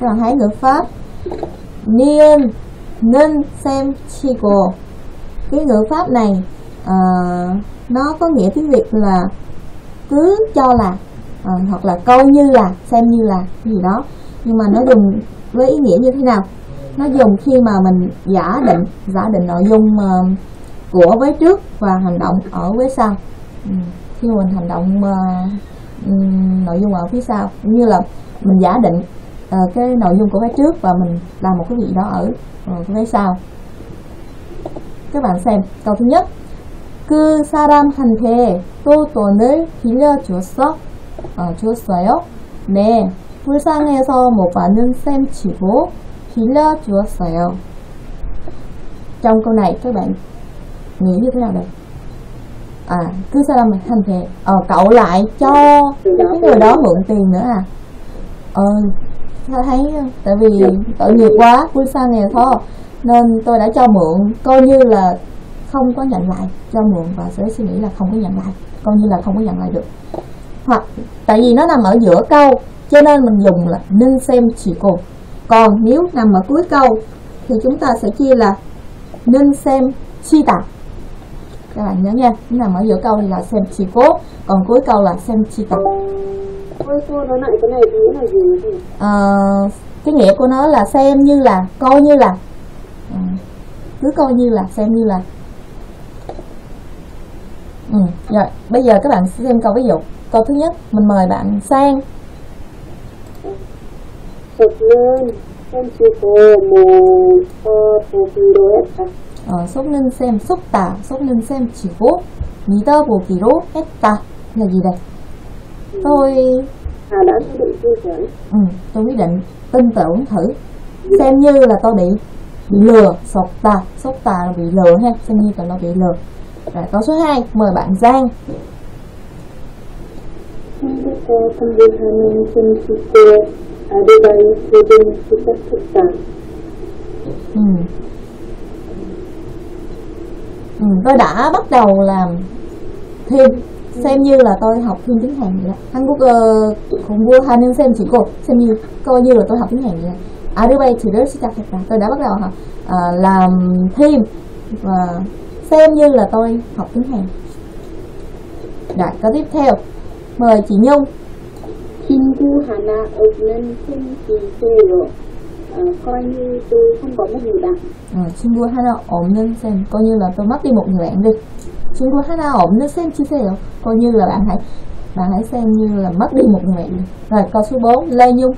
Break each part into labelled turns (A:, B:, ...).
A: các hãy ngữ pháp. Niên nên xem chi고 cái ngữ pháp này uh, nó có nghĩa tiếng việt là cứ cho là uh, hoặc là coi như là xem như là gì đó. Nhưng mà nó dùng với ý nghĩa như thế nào? Nó dùng khi mà mình giả định giả định nội dung uh, của với trước và hành động ở với sau. Ừ, khi mình hành động uh, um, nội dung ở phía sau cũng như là mình giả định uh, cái nội dung của vế trước và mình làm một cái gì đó ở uh, cái vế sau các bạn xem câu thứ nhất 그 사람한테 또 돈을 빌려줬어? 어, 줬어요? 네, 불쌍해서 못 받는 셈 치고 빌려주었어요. trong câu này các bạn nghĩ như thế nào đây? À, cứ 사람한테 ờ, cậu lại cho cái người đó mượn tiền nữa à? Ờ, nó thấy, tại vì tội nghiệp quá, vui sa nghèo thôi nên tôi đã cho mượn, coi như là không có nhận lại. Cho mượn và sẽ suy nghĩ là không có nhận lại. Coi như là không có nhận lại được. Hoặc, tại vì nó nằm ở giữa câu, cho nên mình dùng là nên xem chỉ cô. còn nếu nằm ở cuối câu, thì chúng ta sẽ chia là nên xem chi tạp các bạn nhớ nha nằm ở giữa câu thì là xem chỉ cốt còn cuối câu là xem chi tạp
B: Ôi cô nói lại cái này nghĩa là gì?
A: à, cái nghĩa của nó là xem như là coi như là à, cứ coi như là xem như là Ừ, rồi, bây giờ các bạn xem câu ví dụ. Câu thứ nhất, mình mời bạn sang.
B: Sụt lên, xem chị cô mù cho phù phù đồ hết à?
A: Ờ, xúc lên xem, xúc tả, xúc lên xem chỉ vô. Nita bồ kỳ rô etta là gì đây? tôi
B: à, đã quyết định tin tưởng
A: ừ, tôi quyết định tin tưởng thử. Xem như là tôi bị bị lừa sột tà sốt tà là bị lừa ha. Xem như là tôi bị lừa. Rồi câu số 2 mời bạn Giang. Ừ. Ừ, tôi đã bắt đầu làm thêm xem như là tôi học thêm tiếng Hàn vậy đó. 한국어 공부하는 셈 치고 xem như coi như là tôi học tiếng Hàn vậy đó. 아르바이트를 시작했다. tôi đã bắt đầu học à, làm thêm và xem như là tôi học tiếng Hàn rồi câu tiếp theo mời chị Nhung
B: 친구 하나 없는 셈치세요. À, coi như tôi không có một người bạn.
A: 어, 친구 하나 없는 쌤 coi như là tôi mất đi một người bạn đi 친구 하나 없는 쌤 치세요 coi như là bạn hãy bạn hãy xem như là mất đi một người bạn đi rồi câu số 4 Lê Nhung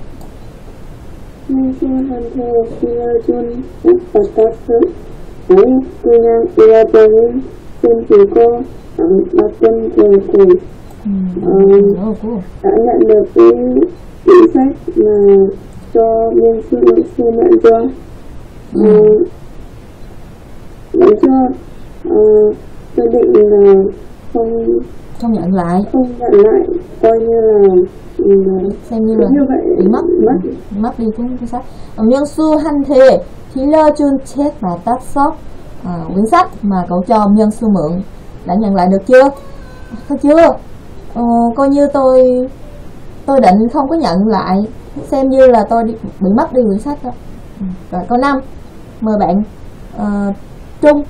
B: 친구한테 빌려준 바닥을 아니 그냥 잃어버린 셈치고 안 받던 결국
A: ừ,
B: Ừ.
A: rất là cool.
B: đã nhận được cái chính sách mà Ờ, cho miền sư sư mẹ cho để cho tôi định là không
A: không nhận lại.
B: không nhận lại coi như là ừ,
A: xem như là bị mất.
B: mất.
A: Mất đi cũng không sao nhưng su hanh thề thì lơ chun chết và tắt sót à, ờ, quyển sách mà cậu cho nhân sư mượn đã nhận lại được chưa? Có chưa? Ờ, coi như tôi tôi định không có nhận lại xem như là tôi đi, bị mất đi quyển sách đó Ừ, rồi câu 5 mời bạn ờ, Trung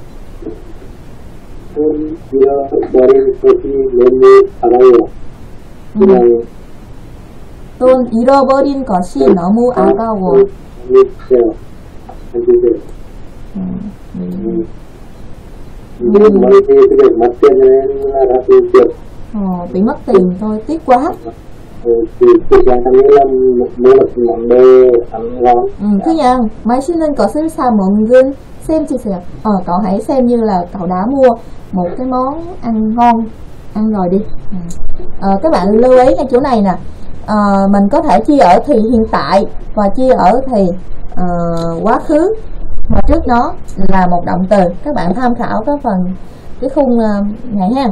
C: 돈 잃어버린 것이 너무 알아요. 그냥
A: 돈 잃어버린 것이 너무 아까워
C: 해주세요. 해주세요.
A: 음, 음.
C: 이게 뭐지? 그래, 맞대는 나라도 있죠.
A: Ờ, bị mất tiền thôi tiếc quá Ừ, dạ. thứ nhất, máy xin lên có xin sao mọi người xem chia sẻ ờ, cậu hãy xem như là cậu đã mua một cái món ăn ngon ăn rồi đi. Ừ. Ờ, các bạn lưu ý ngay chỗ này nè. Ờ, mình có thể chia ở thì hiện tại và chia ở thì uh, quá khứ. Mà trước nó là một động từ. Các bạn tham khảo cái phần cái khung uh, này ha.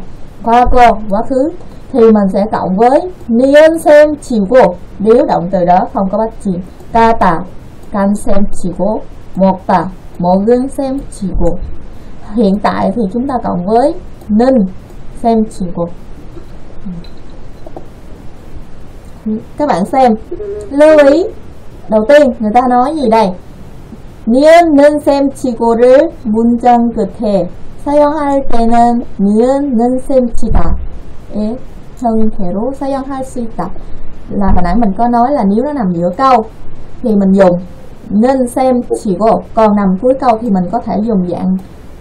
A: Qua cô quá khứ thì mình sẽ cộng với niên xem chiều cô nếu động từ đó không có bắt chìm ca tả can xem chiều cô một tả một gương xem chiều cô hiện tại thì chúng ta cộng với nên xem chiều cô các bạn xem lưu ý đầu tiên người ta nói gì đây 니은는 셈 치고를 문장 끝에 사용할 때는 니은는 셈 치다의 형태로 사용할 수 있다 là hồi nãy mình có nói là nếu nó nằm giữa câu thì mình dùng nên xem chỉ có còn nằm cuối câu thì mình có thể dùng dạng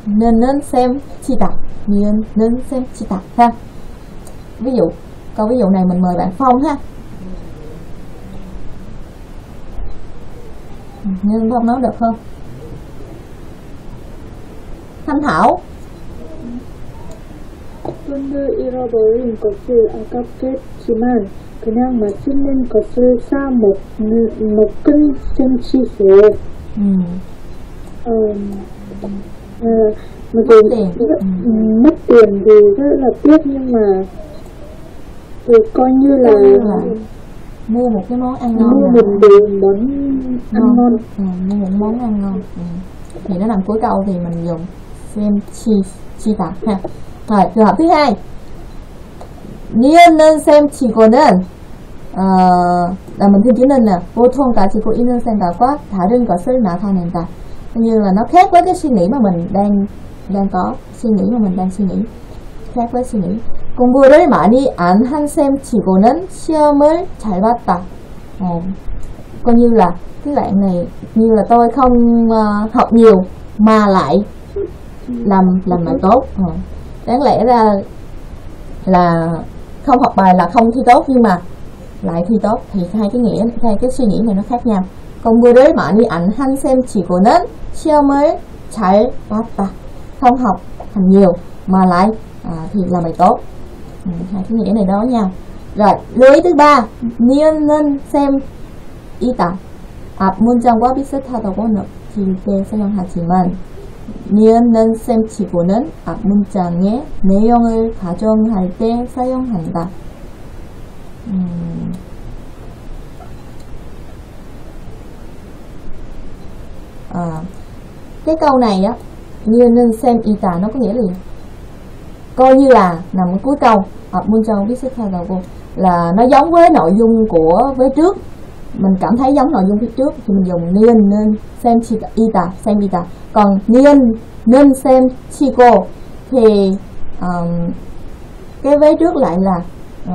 A: nên nên xem chi tập nên nên xem chi tập ha ví dụ câu ví dụ này mình mời bạn phong ha nhưng phong nói được không tham thảo
B: 손을 잃어버린 것을 아깝겠지만 그냥 맛있는 것을 사 먹, 먹은 셈치세요.
A: ừ.
B: Ờ, ờ, mặc
A: Mất
B: dù
A: tiền.
B: rất-
A: Ừ.
B: ừ, mất tiền thì rất là tiếc nhưng mà thì coi như là
A: Coi như là mua một cái món ăn ngon
B: mua
A: nào
B: một
A: đó.
B: đồ món ăn ngon
A: ừ, mua một món ăn ngon ừ. thì nó nằm cuối câu thì mình dùng xem chi chi tập ha rồi trường hợp thứ hai 니은는 셈 치고는 어, là mình thêm chữ nên nè 보통 가지고 있는 생각과 다른 것을 나타낸다 như là nó khác với cái suy nghĩ mà mình đang đang có suy nghĩ mà mình đang suy nghĩ khác với suy nghĩ 공부를 많이 안 한 셈 치고는 시험을 잘 봤다 어, coi như là cái bạn này như là tôi không ờ, học nhiều mà lại làm làm bài tốt Ờ. đáng lẽ ra là không học bài là không thi tốt nhưng mà lại thi tốt thì hai cái nghĩa hai cái suy nghĩ này nó khác nhau 공부를 많이 안 한 셈 치고는 시험을 잘 봤다 không học hành nhiều mà lại à, thì làm bài tốt ừ, hai cái nghĩa này đó nhau rồi lưu ý thứ ba 니은는 셈 이다 앞 문장과 비슷하다고 느낄 때 사용하지만 니은는 셈 치고는 앞 문장의 내용을 가정할 때 사용한다. 음, à, cái câu này á như nên xem y tà nó có nghĩa là gì? coi như là nằm ở cuối câu hoặc muôn châu biết sức thay đầu là nó giống với nội dung của với trước mình cảm thấy giống nội dung phía trước thì mình dùng niên nên xem chi y tà xem y tà còn niên nên xem chi cô thì um, cái vế trước lại là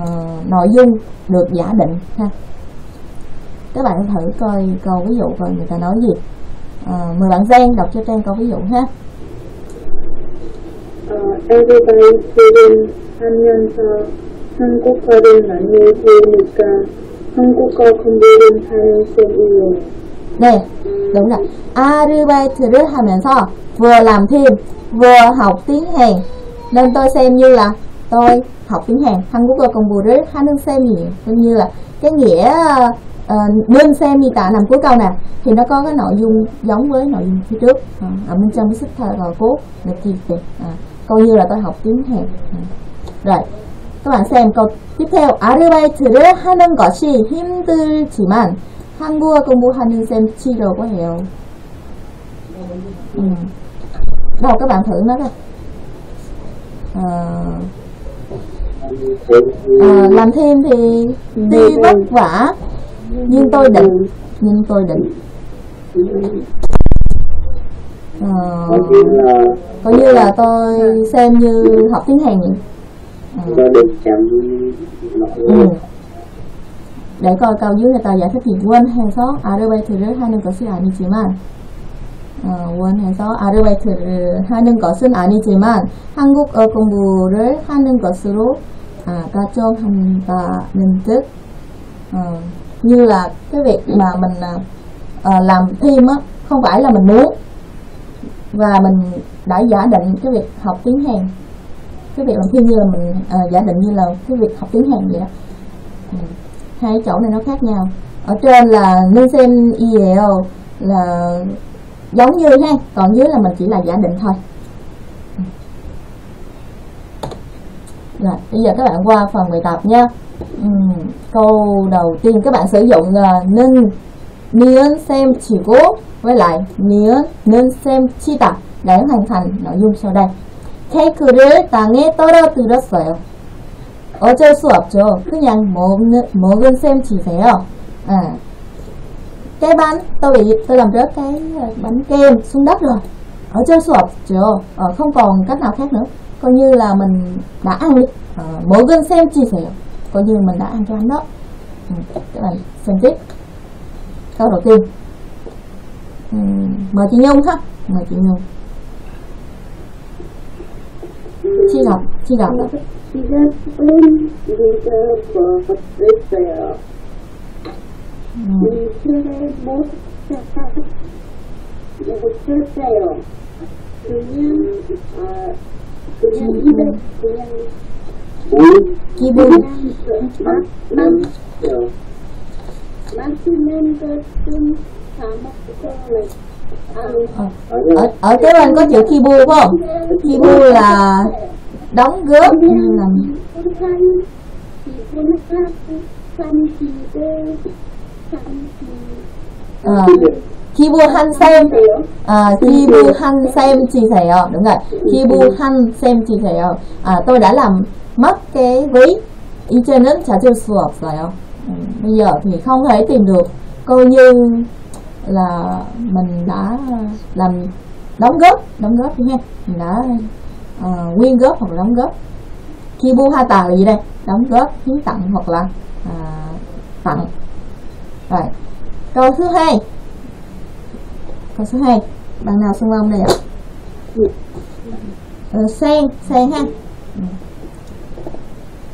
A: uh, nội dung được giả định ha các bạn thử coi câu ví dụ coi người ta nói gì uh, mời bạn Giang đọc cho Trang câu ví dụ ha
B: 어, everybody들은 하면서 한국어를 많이 배우니까 한국어 공부를 하는 셈이에요.
A: 네 đúng rồi 아르바이트를 하면서 vừa làm thêm vừa học tiếng Hàn nên tôi xem như là tôi học tiếng Hàn 한국어 공부를 하는 셈이에요 giống như là cái nghĩa uh, nên xem như tạ nằm cuối câu nè thì nó có cái nội dung giống với nội dung phía trước à, ở bên trong cái sức thơ và cốt được gì vậy à, coi như là tôi học tiếng Hàn à. rồi các bạn xem câu tiếp theo 아르바이트를 하는 것이 힘들지만 한국어 공부하는 셈 치려고 해요. Ừ. Đâu các bạn thử nó coi. Ờ, ờ, làm thêm thì tuy vất vả nhưng tôi định nhưng tôi định Ờ,
C: Nói chung là
A: coi như là tôi xem như học tiếng Hàn vậy. Ờ.
C: gia đình chăm nội
A: 음. để coi câu dưới người ta giải thích gì quên 해서 아르바이트를 하는 것이 아니지만 어, 원해서 아르바이트를 하는 것은 아니지만 한국어 공부를 하는 것으로 à, 가정한다는 뜻 Ờ, như là cái việc mà mình à, à, làm thêm á không phải là mình muốn và mình đã giả định cái việc học tiếng Hàn cái việc làm phim như là mình à, giả định như là cái việc học tiếng Hàn vậy đó. Ừ. hai chỗ này nó khác nhau. Ở trên là nên xem IEL là giống như ha còn dưới là mình chỉ là giả định thôi. Ừ. Rồi bây giờ các bạn qua phần bài tập nha. Uhm, câu đầu tiên các bạn sử dụng là nên nên xem chỉ cố với lại nên nên xem chi tập để hoàn thành nội dung sau đây. 케이크를 땅에 떨어뜨렸어요. 어쩔 수 없죠. 그냥 먹는, 먹은 셈 치세요. 아. cái bánh tôi bị tôi làm rớt cái ờ, bánh kem xuống đất rồi ở trên sọp chưa ờ, không còn cách nào khác nữa coi như là mình đã ăn đi ờ, mỗi gần xem chia sẻ coi như mình đã ăn cái bánh đó ừ, các bạn xem tiếp câu đầu tiên ừ, mời chị nhung ha mời chị nhung 시작, 시작.
B: 시작은 이제 먹었어요. 있어요 일주일에 못 썼어요. 그냥, 아, 그냥 입에, 그냥,
A: 기분,
B: 그냥, 맛있는 것좀 다 먹고,
A: Ờ, ở, ở kế bên có chữ kibu phải không? Kibu là đóng góp. Ờ, khi bu han xem
B: ờ,
A: khi bu han xem chị thầy ạ. Đúng rồi. Khi bu han xem chị thầy ạ. À, tôi đã làm mất cái ví. Y trên nước chả chưa sửa rồi không? Ừ, bây giờ thì không thể tìm được. Coi như là mình đã làm đóng góp đóng góp ha mình đã uh, quyên góp hoặc là đóng góp. Khi bu ha tà gì đây? Đóng góp hiến tặng hoặc là uh, tặng. Rồi câu thứ hai. Câu thứ hai. Bạn nào xung phong đây ạ? Ờ, sen sen ha.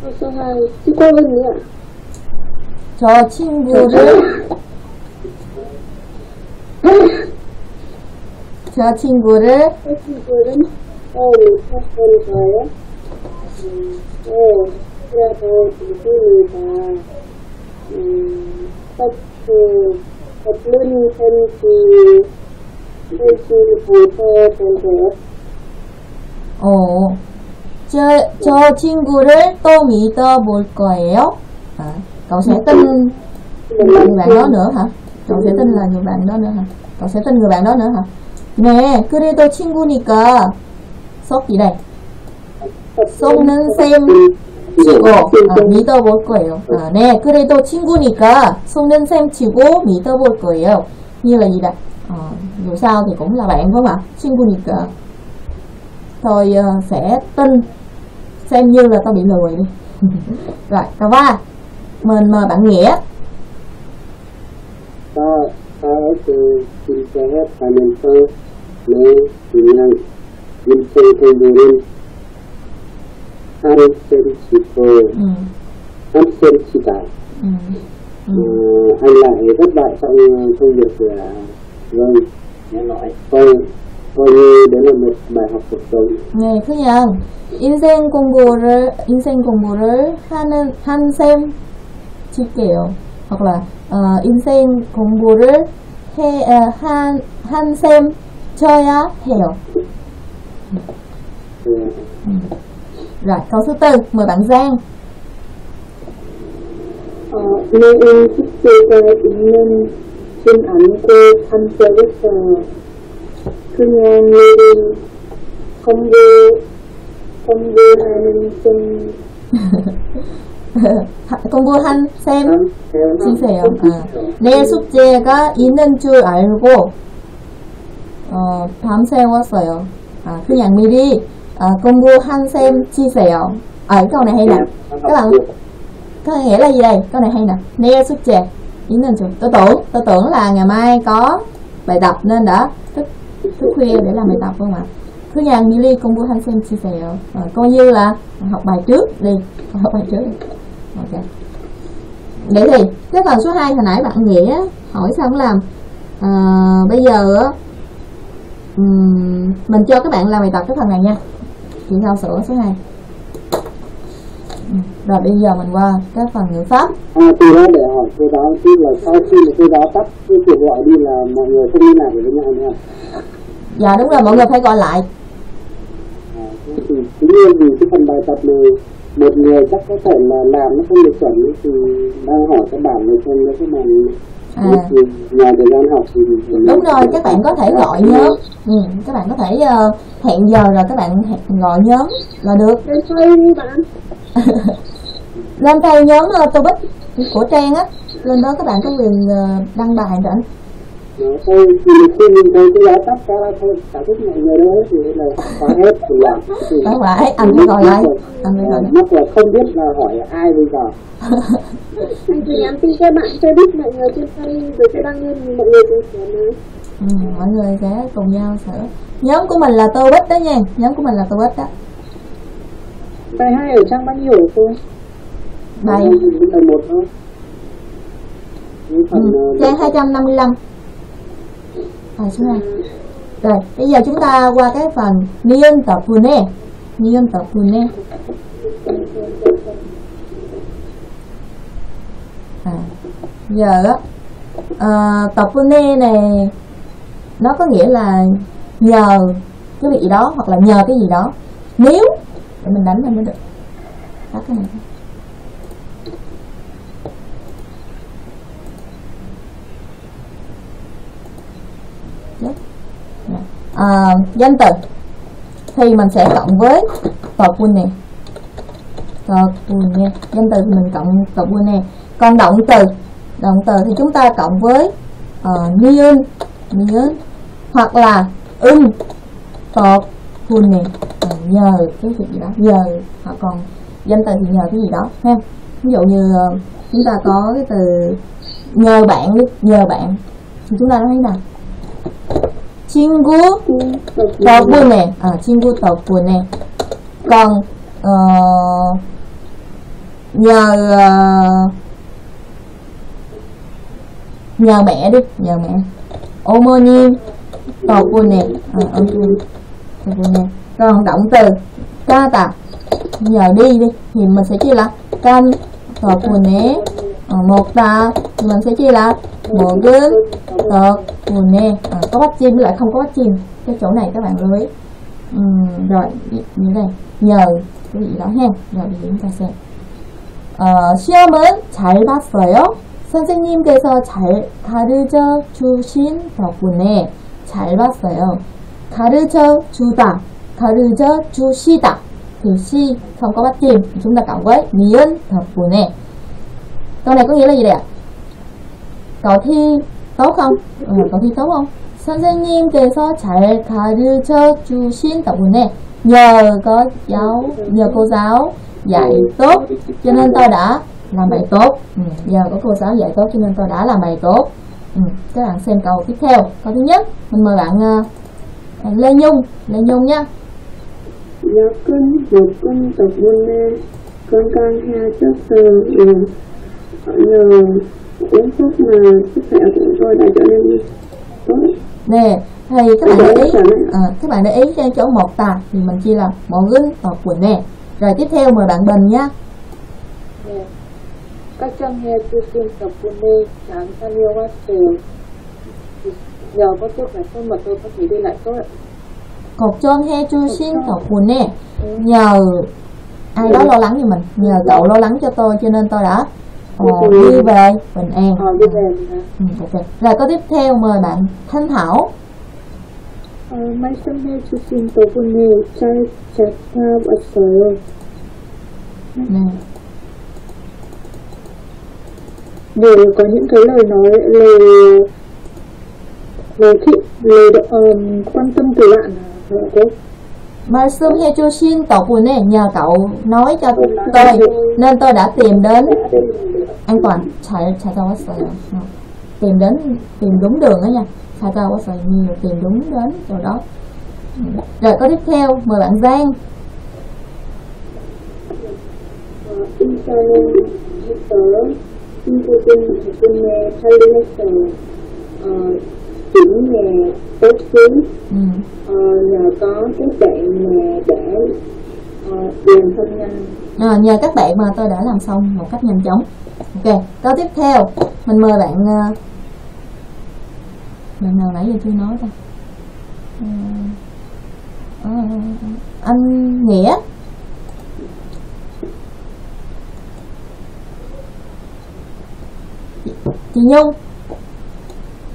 B: Câu số hai. Chữ cô linh ạ.
A: Cho chim vừa rơi. 저 친구를
B: 그 친구는 어디 거예요? 음, 네, 그래서 음, 그 겉눈 편지 편지를 보내본 거예요.
A: 어, 저, 저 친구를 또 믿어볼 거예요. À, cậu sẽ tin người bạn đó nữa hả? Cậu sẽ tin là người bạn đó nữa hả? Cậu sẽ tin người bạn đó nữa hả? Nè, 그래도 친구니까 속 gì đây? 속는 셈 치고 아, 믿어볼 거예요. 아, 네, 그래도 친구니까 속는 셈 치고 믿어볼 거예요. Như là gì đây? Ờ, dù sao thì cũng là bạn phải không ạ? 친구니까 tôi ờ, sẽ tin xem như là tao bị lừa đi rồi câu ba mình mời bạn nghĩa
C: ta ta ở từ xin cho hết hai năm sau nếu 그냥 인생 공부는 한 셈치고
A: ừ,
C: 한 셈치다
A: ừ, ừ.
C: Ờ, anh lại thất bại trong công việc của vâng nghe nói coi coi như đấy là một bài học cuộc sống
A: 네, 그냥 인생 공부를 인생 공부를 하는 한셈 칠게요. Hoặc là ờ, 인생 공부를 해 어, 한 한셈 쳐야 해요. Rồi câu thứ tư mời bạn Giang
B: 어, 내일 숙제가 있는 줄 알고 잠들었어요. 그냥 내일 공부, 공부하는 좀
A: 공부한 셈
C: theo
A: 치세요. 아, 내 숙제가 있는 줄 알고 어, 밤새웠어요. 아, 그냥 미리 어, 공부한 셈 치세요. À, cái câu này hay nè. Các bạn có nghĩa là gì đây? Câu này hay nè. 내 숙제 있는 줄. Tôi tưởng, tôi tưởng là ngày mai có bài tập nên đã thức thức khuya để làm bài tập không ạ? 그냥 미리 공부한 셈 치세요. Ờ, coi như là học bài trước đi, học bài trước đi. Ok. Vậy thì cái phần số 2 hồi nãy bạn Nghĩa hỏi sao không làm? À, Bây giờ ừm, mình cho các bạn làm bài tập cái phần này nha. Chị sao sửa số 2 Ừ, Rồi bây giờ mình qua cái phần ngữ pháp.
C: À, từ đó để hỏi cô giáo chứ là sau khi mà cô giáo tắt cái cuộc gọi đi là mọi người không liên lạc được với nhau nữa
A: Dạ đúng rồi mọi người phải gọi lại.
C: À, thì nhiên vì cái phần bài tập này một người chắc có thể mà làm nó không được chuẩn thì đang hỏi các bạn này xem nếu các bạn
A: à.
C: nhà thời gian học thì
A: đúng rồi các bạn có thể gọi nhớ. ừ, các bạn có thể uh, hẹn giờ rồi các bạn hẹn gọi nhớ là được. Lên tay nhóm ờ, uh, topic của trang á. Lên đó các bạn có quyền ờ, đăng bài rồi
C: nó thôi thì khi nhìn thấy cái giá tắt ra thôi. Cả thích mọi người đó thì là khóa hết. Thì là thì
A: Đó phải, anh phải gọi lại. Anh phải gọi
C: mắc là không biết là hỏi ai bây giờ.
B: Anh cứ nhắn tin cho bạn Facebook mọi người trên Facebook rồi sẽ đăng lên mọi người cùng sửa mới.
A: ừ, mọi người sẽ cùng nhau sửa nhóm của mình là tô bích đó nha. Nhóm của mình là tô bích đó.
B: Bài hai ở trang bao nhiêu cô?
A: bài
C: một thôi. Phần
A: ừ,
C: ờ,
A: trang 255 bài số 2 rồi bây giờ chúng ta qua cái phần niên tập nè niên tập nè à, giờ á à, tập nè này nó có nghĩa là nhờ cái gì đó hoặc là nhờ cái gì đó. Nếu để mình đánh lên mới được. Tắt cái này Yes. Dạ à, danh từ. Thì mình sẽ cộng với tập quân này tập quân nè. Danh từ thì mình cộng tập quân nè. Còn động từ động từ thì chúng ta cộng với ờ, uh, niên niên hoặc là ưng tập quân nè. Nhờ cái việc gì đó nhờ họ còn danh từ thì nhờ cái gì đó ha. Ví dụ như ờ, chúng ta có cái từ nhờ bạn nhờ bạn thì chúng ta nói thế nào? 친구 덕분에 아 친구 덕분에 còn ờ, nhờ ờ, nhờ mẹ đi nhờ mẹ 어머님 덕분에 à, 어머님 덕분에 còn động từ 까다 nhờ đi đi thì mình sẽ chia là 깐 덕분에 Ờ, 먹다 thì sẽ chia là 먹은 덕분에 à, có bắt chim với lại không có bắt chim cái chỗ này các bạn lưu ý Ừm, rồi như này nhờ cái gì đó ha rồi để chúng ta xem 어, 시험은 잘 봤어요. 선생님께서 잘 가르쳐 주신 덕분에 잘 봤어요. 가르쳐 주다, 가르쳐 주시다. thì si không có bắt chim chúng ta cộng với niên 덕분에 câu này có nghĩa là gì đây ạ cậu thi tốt không ừ, cậu thi tốt không 선생님께서 잘 가르쳐 주신 덕분에 nhờ có giáo nhờ cô giáo dạy tốt cho nên tôi đã làm bài tốt ừ, nhờ có cô giáo dạy tốt cho nên tôi đã làm bài tốt ừ, các bạn xem câu tiếp theo câu thứ nhất mình mời bạn ờ, Lê Nhung Lê Nhung nhé
B: 여근 여근 덕분에 건강해졌어요. nhờ uống thuốc mà sức khỏe của tôi đã trở nên tốt
A: nè thì các bạn để ý. Dạ, dạ. À, các bạn để ý trên chỗ một tà thì mình chia là một gính một quỳnh nè. Rồi tiếp theo mời bạn bình nhé
B: dạ. các chân nghe tư tiên tập quân đê sáng ra liêu quá trời giờ có tôi phải tôi mà tôi có thể đi lại tốt
A: cột chân he chu xin tập quần nè. Ừ. Nhờ ai đó lo lắng cho mình nhờ cậu lo lắng cho tôi cho nên tôi đã ờ, ờ đi về bình an.
B: Ờ, đi về ừ,
A: ừ, okay. rồi câu tiếp theo mời bạn thanh thảo.
B: Ờ, mấy sân mê chú tổ quân nè chai chặt tha và
A: sở.
B: Đều có những cái lời nói lời lời thị lời um, quan tâm từ bạn. Ờ, Là tốt
A: Marsum Hechusin tộc nè nhờ cậu nói cho tôi nên tôi đã tìm đến an toàn chạy chạy tao tìm đến tìm đúng đường đó nha chạy tao nhiều tìm đúng đến chỗ đó rồi có tiếp theo mời bạn Giang
B: chuyển về tới xứ
A: ừ.
B: ờ, nhờ có các bạn mà đã làm thân nhanh.
A: À, nhờ các bạn mà tôi đã làm xong một cách nhanh chóng. Ok câu tiếp theo. Mình mời bạn uh, bạn nào nãy giờ chưa nói ta? Uh, uh, anh nghĩa. Chị nhung.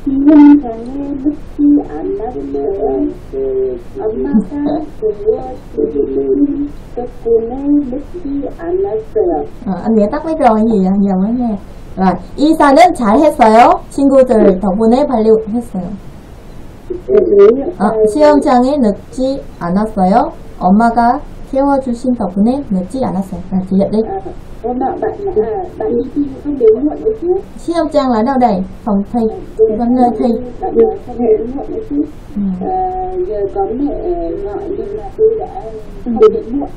B: Nhưng 강에 늦지 않았어요. 엄마가 구워주신 덕분에 늦지 않았어요.
A: Máy rồi gì vậy giờ nghe rồi 이사는 잘했어요. 친구들 덕분에 발리했어요. 어, 시험장에 늦지 않았어요. 엄마가 깨워주신 덕분에 늦지 않았어요. Chị dịch đi.
B: à, hôm nọ bạn à, bạn đi thi không đến muộn đấy chứ
A: 시험장 là đâu đây? Phòng thi. Vâng, nơi thi.
B: bạn nói không đến muộn đấy chứ
A: Ừ.
B: à, giờ có mẹ gọi nhưng mà tôi đã không đến muộn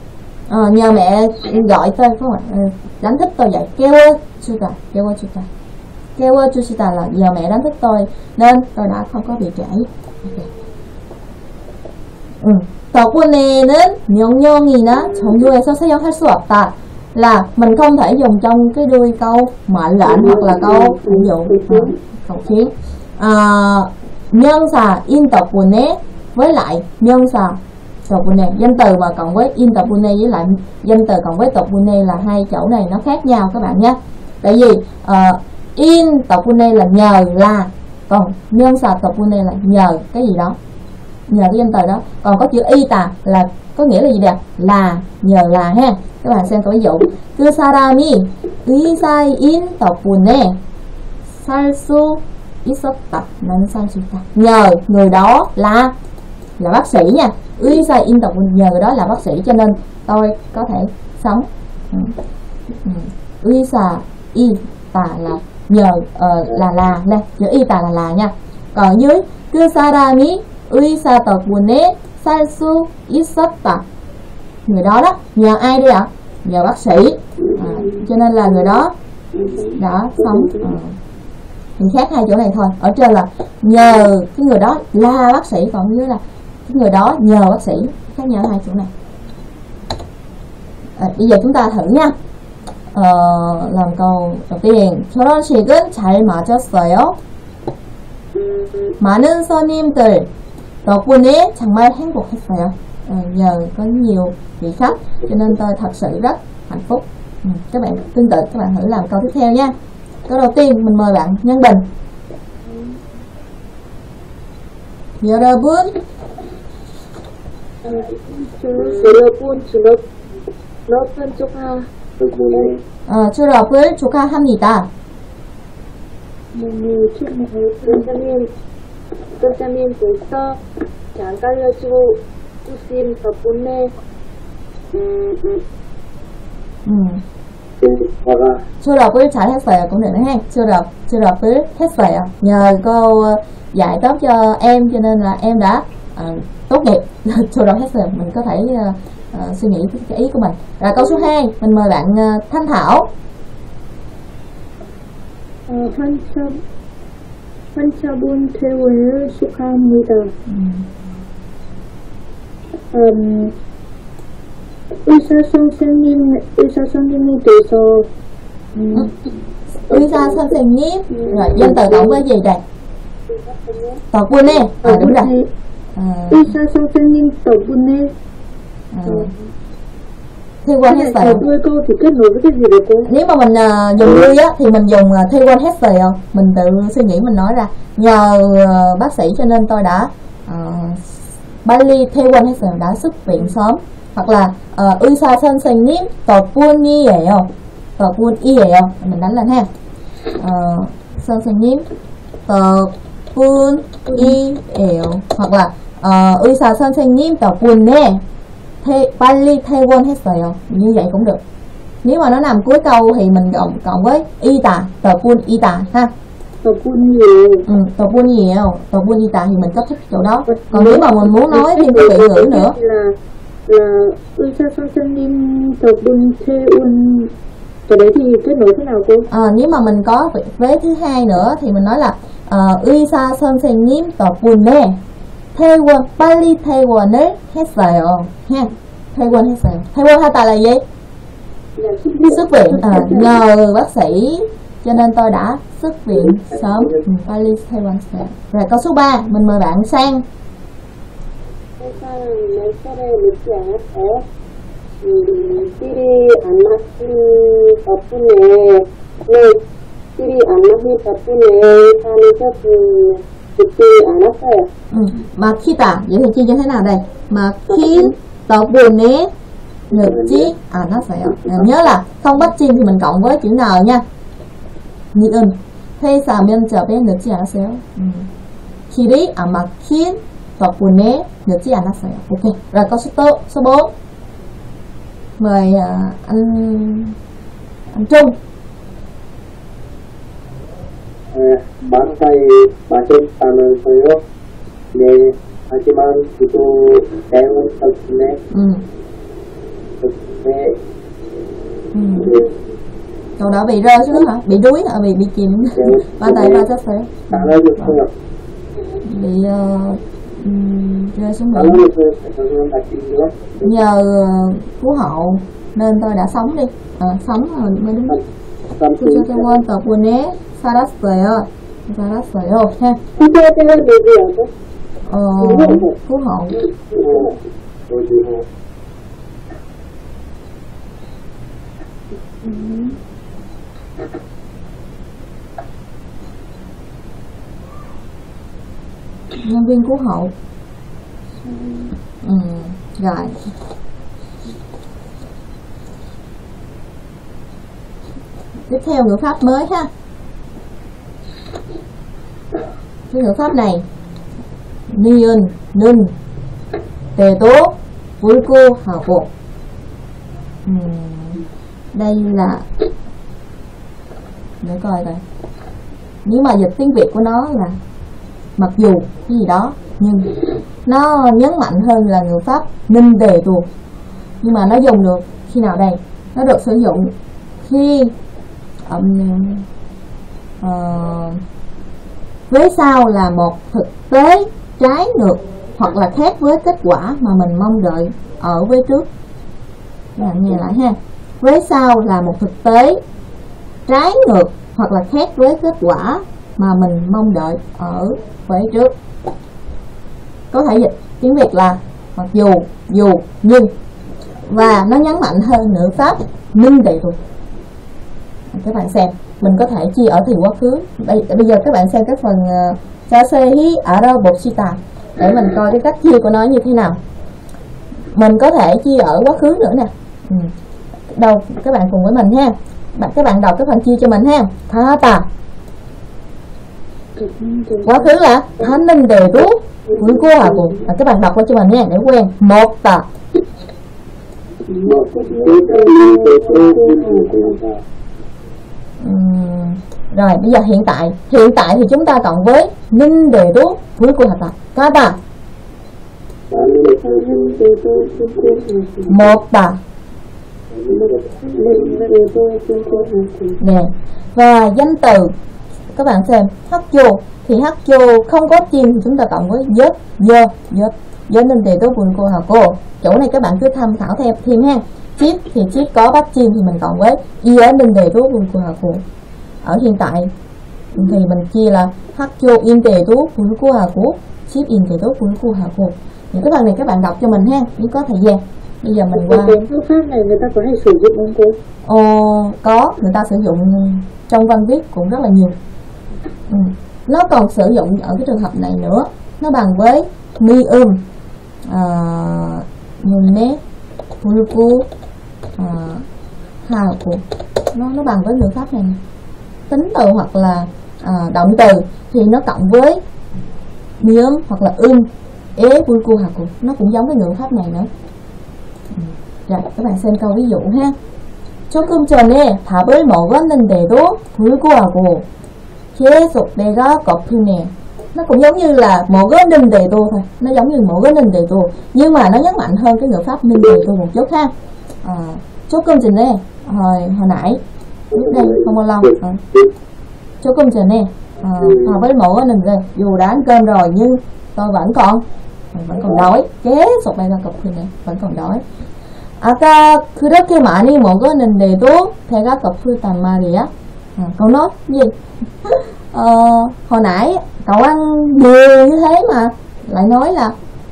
A: Ờ, nhờ mẹ gọi tôi phải không ạ? Ừ, đánh thức tôi dậy. 깨워주다. 깨워주다. 깨워주시다 là nhờ mẹ đánh thức tôi nên tôi đã không có bị trễ. Ok. 응. 덕분에는 명령이나 정조에서 사용할 수 없다. là mình không thể dùng trong cái đuôi câu mệnh lệnh hoặc là câu ví dụ. cầu à, khiến à, nhân xà interpone với lại nhân xà topune danh từ và cộng với interpone với lại danh từ cộng với topune là hai chỗ này nó khác nhau các bạn nhé. Tại vì uh, in topune là nhờ là còn nhân xà topune là nhờ cái gì đó? nhờ cái danh từ đó còn có chữ y tà là có nghĩa là gì đẹp là nhờ là ha các bạn xem câu ví dụ 그 사람이 의사인 덕분에 살 수 있었다 나는 살 수 있다 nhờ người đó là là bác sĩ nha 의사인 덕분에 nhờ người đó là bác sĩ cho nên tôi có thể sống ừ. Ừ. 의사 y tà là nhờ ờ, là là đây chữ y tà là là nha còn dưới 그 사람이 의사 덕분에 살 수 있었다 người đó đó nhờ ai đi ạ nhờ bác sĩ à, cho nên là người đó đã sống à. mình khác hai chỗ này thôi ở trên là nhờ cái người đó là bác sĩ còn dưới là cái người đó nhờ bác sĩ khác nhau hai chỗ này à, bây giờ chúng ta thử nha ờ, làm câu đầu tiên 결혼식은 잘 맞았어요 많은 손님들 덕분에 정말 행복했어요. Ờ, nhờ có nhiều vị khách cho nên tôi thật sự rất hạnh phúc. Ừ, các bạn tương tự các bạn thử làm câu tiếp theo nha. Câu đầu tiên mình mời bạn Nhân Bình. 여러분
B: 여러분 졸업 높은 조카
C: 덕분에
A: 어, 졸업을 축하합니다.
B: 너무 축하해요 선 생님 선생님께서 잘 가르치고 주신 덕분에 음, 음,
A: 음,
C: 제가
A: 졸업을 잘 했어요 cũng được nữa ha. 졸업, 졸업을 했어요. Nhờ cô ờ, dạy tốt cho em cho nên là em đã ờ, tốt nghiệp. 졸업 했어요. Mình có thể ờ, ờ, suy nghĩ cái- cái ý của mình. Rồi câu số 2, mình mời bạn ờ, Thanh Thảo.
B: 어, 한참 한차분 퇴원을 축하합니다. 음, 의사 선생님 의사 선생님께서 음,
A: 의사 선생님. Rồi từ gì đây? 덕분에. À đúng rồi.
B: 덕분에
A: Ờ,
B: 의사 선생님 덕분에
A: ờ, thi quên hết
B: cái
A: rồi.
B: đuôi câu thì kết nối với cái gì được cô?
A: nếu mà mình ờ, dùng đuôi á thì mình dùng uh, thi quên hết rồi không mình tự suy nghĩ mình nói ra nhờ ờ, bác sĩ cho nên tôi đã uh, 빨리 퇴원했어요 đã xuất viện sớm hoặc là uh, 의사 선생님 덕분이에요 덕분이에요 mình đánh lên ha uh, 선생님 덕분이에요 hoặc là uh, 의사 선생님 덕분에 thay, Pali thay quên hết rồi, như vậy cũng được. Nếu mà nó nằm cuối câu thì mình cộng cộng với ita tờ pun ita ha?
B: Tờ pun nhiều.
A: Ừ, tờ pun nhiều tờ pun ita thì mình cấp thích chỗ đó. Còn nếu mà mình muốn nói thêm cái vị ngữ nữa.
B: là là ừ, ulsa sosanin tờ pun the un cái đấy thì kết nối thế nào cô?
A: À, nếu mà mình có vế thứ hai nữa thì mình nói là ờ, uy sa sơn sen nim tờ pun ne 퇴원 빨리 퇴원을 했어요 ha 퇴원했어요 퇴원하다 là gì
B: Là xuất viện.
A: xuất viện à, nhờ bác sĩ cho nên tôi đã xuất viện sớm ừ, 빨리 퇴원했어요 rồi câu số 3 mình mời bạn sang
B: 회사는 몇 살에 늦지 않았어요. 음, 삘이 안 맞힌 덕분에, 네, 삘이 안 맞힌 덕분에 회사는 조금 늦지 않았어요.
A: ừ. Ừ, mà khi ta dễ hình chi như thế nào đây? Mà khi tàu buồn nế ngược chi à nó phải nhớ là không bắt chim thì mình cộng với chữ nào nha. Như ưng thế sao bên trở bên ngược chi à nó sẽ khi đi à mà khi tàu buồn nế ngược chi à nó sẽ ok rồi câu số tư, số 4 mời à, anh anh Trung
C: bangsa macam tanah
A: saya
C: ni macam itu
A: diamond
C: sebenarnya
A: Cậu đó bị rơi xuống đó hả? Bị đuối hả? Bị bị chìm Ba tay ba
C: sách phải
A: Bị uh, rơi xuống biển Nhờ ờ, cứu hộ nên tôi đã sống đi. À, Sống rồi mới đúng 구조정원 덕분에 살았어요. 살았어요. 해.
B: 후배들은 누구야고?
A: 어, Nhân viên cứu hộ. Ừ, rồi. Tiếp theo ngữ pháp mới ha. Cái ngữ pháp này niên, nên tề tố, vui cô, hào bộ. Đây là để coi coi nếu mà dịch tiếng việt của nó là mặc dù cái gì đó nhưng nó nhấn mạnh hơn là ngữ pháp ninh đề tù nhưng mà nó dùng được khi nào đây nó được sử dụng khi um, uh, với sau là một thực tế trái ngược hoặc là khác với kết quả mà mình mong đợi ở với trước? Các nghe lại ha. Với sau là một thực tế trái ngược hoặc là khác với kết quả mà mình mong đợi ở với trước? Có thể dịch tiếng việt là mặc dù dù nhưng. Và nó nhấn mạnh hơn ngữ pháp nhưng đầy thôi các bạn xem mình có thể chia ở thì quá khứ. Bây, bây giờ các bạn xem cái phần ờ, cha xe hí ở đâu bột suy tà để mình ừ. coi cái cách chia của nó như thế nào. Mình có thể chia ở quá khứ nữa nè. Ừ. đâu các bạn cùng với mình ha. Các bạn đọc cái phần chia cho mình ha. Tha tà quá khứ là thánh ninh đề rút cuối cô à cùng các bạn đọc qua cho mình nha để quen. Một tà rồi, bây giờ hiện tại hiện tại thì chúng ta cộng với ninh đề đốt cuối của hợp tập. Có ba một ta nè dạ. và danh từ, các bạn xem hắc vô. Thì hắc vô không có chim thì chúng ta cộng với dớt dơ dớt dớt nên đề tố quần cô hào cô. Chỗ này các bạn cứ tham khảo theo, thêm ha chip thì chip có bắt chim thì mình cộng với y ở nên đề cô hà cô ở hiện tại thì mình chia là vô in đề buồn cô hà cô chip in đề buồn cô hà cô những cái phần này các bạn đọc cho mình ha nếu có thời gian. Bây giờ mình qua.
B: phương pháp này người ta có hay sử dụng không cô?
A: Ờ, có người ta sử dụng trong văn viết cũng rất là nhiều. Ừ. nó còn sử dụng ở cái trường hợp này nữa. Nó bằng với mi ưm uh, nhùm 불 구 하고 nó nó bằng với ngữ pháp này nè. tính từ hoặc là à, động từ thì nó cộng với miếng hoặc là ưm ế 불구 하고 nó cũng giống với ngữ pháp này nữa 음. 자, các bạn xem câu ví dụ ha. 조금 전에 밥을 먹었는데도 불구하고 계속 배가 고프네. Nó cũng giống như là 먹었는데도 thôi, nó giống như 먹었는데도 nhưng mà nó nhấn mạnh hơn cái ngữ pháp 는데도 một chút ha. À, 조금 전에 hồi hồi nãy trước đây không bao lâu à, 조금 전에 à, 밥을 먹었는데 dù đã ăn cơm rồi nhưng tôi vẫn còn vẫn còn đói 계속 배가 고프네 vẫn còn đói 아까 그렇게 많이 먹었는데도 배가 고프단 말이야. À, câu nói gì? ờ, hồi nãy cậu ăn nhiều như thế mà lại nói là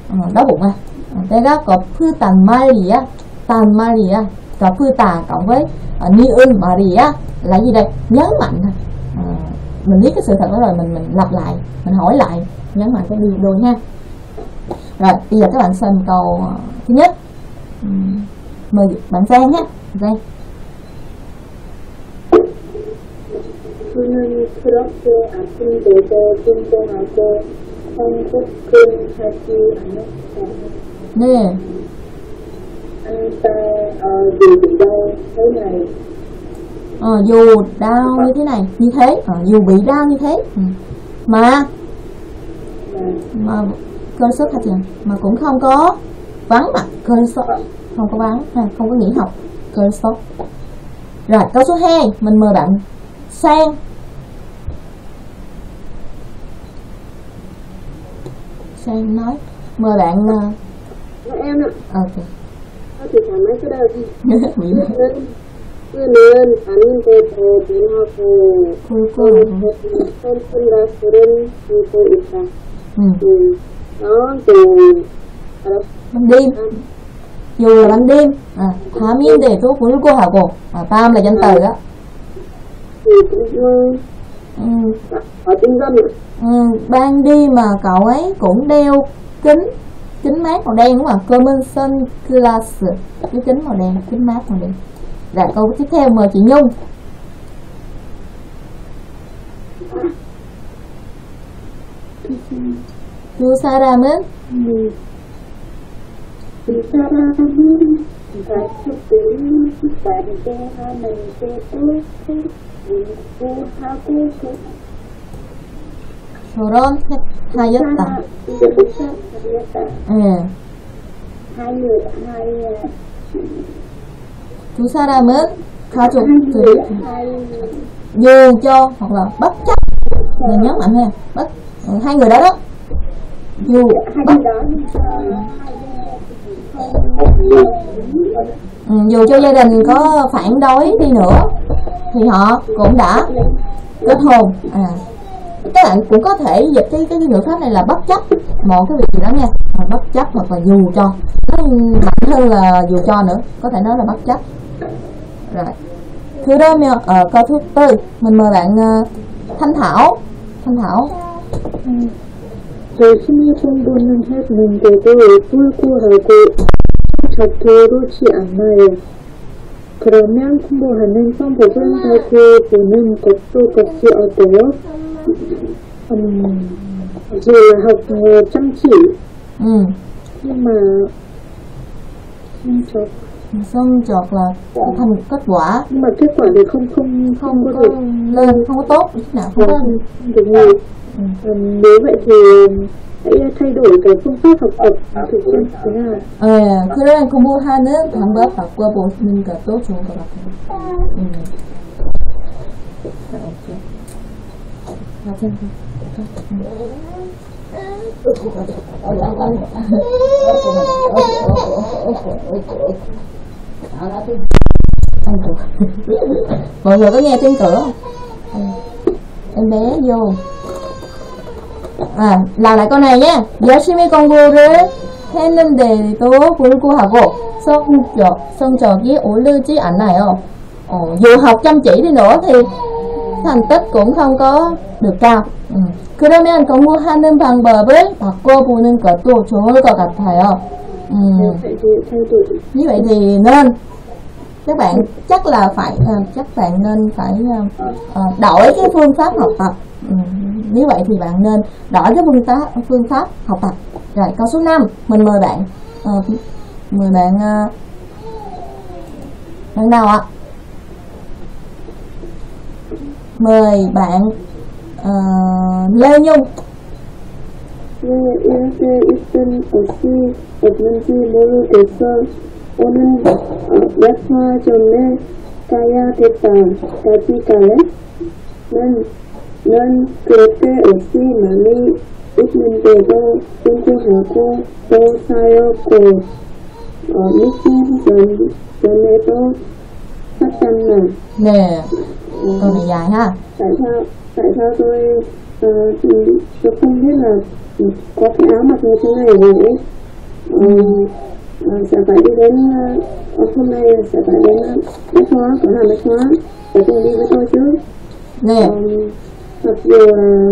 A: ờ, đói bụng à. à 배가 고프단 말이야. 단 말이야. 고프다 cộng với uh, ni은 말이야 là gì đây? Nhấn mạnh thôi. À, mình biết cái sự thật đó rồi mình mình lặp lại, mình hỏi lại, nhấn mạnh cái điều đôi ha. Rồi, bây giờ các bạn xem câu uh, thứ nhất. Uhm mời bạn Giang ha Giang
B: 손은 그렇게 아픈데도 뚱뚱하고 행복은 하지 않았다.
A: nè
B: Anh ta ờ,
A: ờ, dù đau như thế này như thế. Ờ, dù bị đau như thế. Ừ. mà
B: mà
A: mà cơ sức hả chị mà cũng không có vắng mặt. Cơ sức không có vắng ha không có nghỉ học. Cơ sức rồi câu số 2 mình mời bạn sang. Sang nói mời bạn ờ,
B: em ạ.
A: Ok
B: คือทำให้ก็ได้ที่นั้นคือเนิ
A: น
B: อันนี้เป็นโพเป็นฮาโพ
A: คุณคุณคุณคุณรักเรนคุณคุณอิสระ
B: อืม
A: น้
B: องตู
A: มันดิ้นอยู่มันดิ้นอ่ะหามีเด็กทุกคนก็หาโกอ่ะตามเลยยันเต๋ออ่ะอืม
B: ở trung tâm
A: ừ, ban đi mà cậu ấy cũng đeo kính kính mát màu đen đúng không? Common sun glass cái kính màu đen, kính mát màu đen. Rồi câu tiếp theo, mời chị nhung.
B: Nusaramen Nusaramen Và chú tử Và đề hà mình sẽ tốt Vì cô hà cô cũng
A: 결혼하였다.
B: 이제 복사하였다.
A: 예.
B: hai người hai
A: 두 사람은
B: hai
A: 가족들이
B: người hai
A: dù cho hoặc là bất chấp mình nhớ mạnh ha bất ừ, hai người đó đó dù
B: hai
A: bất
B: người đó
A: ừ, dù cho gia đình có phản đối đi nữa thì họ cũng đã kết hôn à các bạn cũng có thể dịch cái cái ngữ pháp này là bất chấp một cái việc gì đó nha Mà bất chấp hoặc là dù cho nó mạnh hơn là dù cho nữa có thể nói là bất chấp rồi 그러면 ở câu thứ tư mình mời bạn ờ, Thanh Thảo Thanh Thảo
B: 열심히 공부는 했는데도 불구하고 저토록지 않아요. 그러면 공부하는 방법은 하고 보는 것도 같이 어때요? 음, dù là học ờ, chăm chỉ
A: ừ.
B: nhưng mà không cho
A: xong chọt là thành kết quả
B: nhưng mà kết quả thì không không không
A: không
B: có
A: có
B: được
A: lên không có tốt chút nào không
B: không,
A: có
B: không được nhiều
A: ừ.
B: Ừ, nếu vậy thì
A: 네, 그런 근무하는 방법 바꿔보는 것도 좋은 것 같아요. 음. 자, 오케이. 맞아요. mọi người có nghe tiếng cửa em bé vô 아, này nhé. 열심히 공부를 했는데도 불구하고 성적, 성적이 오르지 않아요. 어, dù học chăm chỉ đi nữa thì thành tích cũng không có được cao. 음. 그러면 공부하는 방법을 바꿔보는 것도 좋을 것 같아요. 음. như vậy thì nên các bạn chắc là phải chắc bạn nên phải đổi cái phương pháp học tập nếu vậy thì bạn nên đổi cái phương pháp phương pháp học tập rồi câu số 5 mình mời bạn mời bạn bạn nào ạ mời bạn uh, Lê Nhung
B: Where is there is an a sea of many little 오늘 어, 백화점에 가야 됐다. 같이 갈래? 난, 난 그렇게 없이 많이 있는데도 공부하고 또 사였고 어, 미팅 전, 전에도 샀잖아.
A: nè câu này dài ha
B: tại sao tại sao tôi ờ, ừ, tôi không biết là ừ, có cái áo mặc như thế này vậy Ờ, ờ, sẽ phải đi đến ờ, hôm nay sẽ phải đến ờ, bách hóa cửa hàng bách hóa để cùng đi với tôi chứ.
A: Nè.
B: Ờ, mặc dù là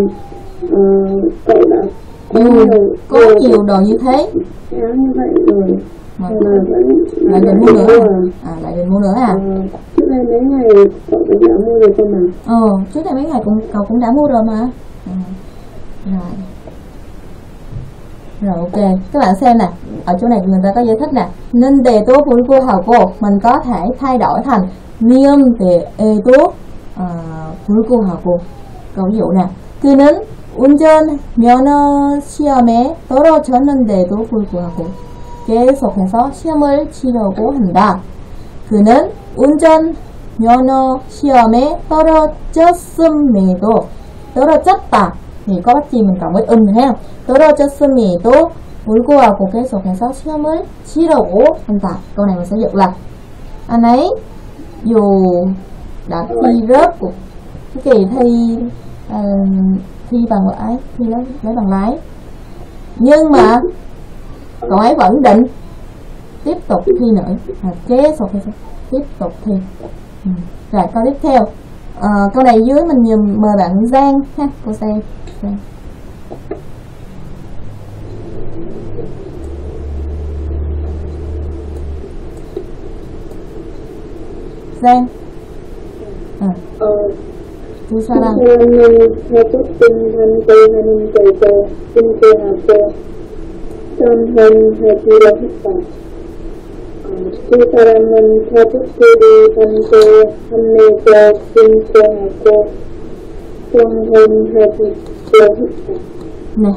B: ờ, cậu đã
A: dù có nhiều đồ như thế.
B: Như vậy rồi.
A: Mà
B: mà vẫn
A: lại định mua nữa à? à lại định mua nữa à?
B: Ờ, trước đây mấy ngày cậu cũng đã mua được cho mà.
A: Ờ trước đây mấy ngày cũng cậu cũng đã mua rồi mà. Ừ. rồi rồi ok các bạn xem nè ở chỗ này người ta có giải thích nè nên đề tố cô mình có thể thay đổi thành niêm đề ê tố cô câu ví dụ nè 그는 운전 면허 시험에 떨어졌는데도 불구하고 계속해서 시험을 치려고 한다. 그는 운전 면허 시험에 떨어졌음에도 떨어졌다. thì có bắt gì mình cộng với um ha. 떨어졌음에도 불구하고 계속해서 시험을 치려고 한다. câu này mình sẽ dịch là anh ấy dù đã thi rớt cuộc cái kỳ thi ờ, thi bằng lái thi lấy, lấy bằng lái nhưng mà cậu ấy vẫn định tiếp tục thi nữa à, kế tục thi tiếp tục thi ừ. rồi câu tiếp theo Ờ, à, câu này dưới mình nhìn mời bạn Giang ha cô xem Giang. À.
B: ờ,
A: Chú sao
B: nào Nghe chút tinh ที่ปรมังทัพสุดีพันโตพันเมโกจึงโกหโกจงเห็นเธอจิตโกหิต
A: nè.